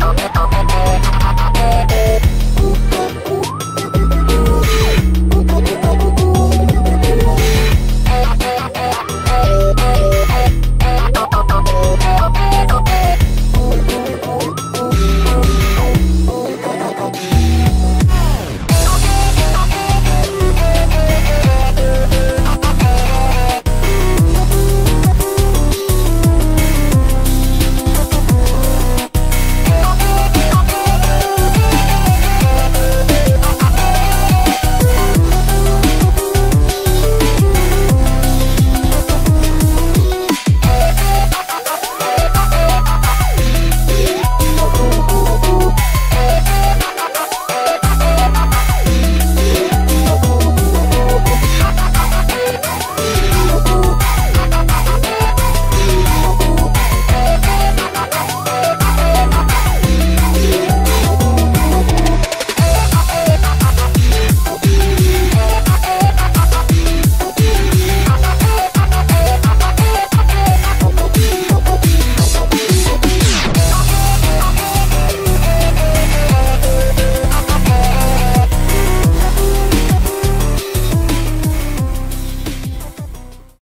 Yeah.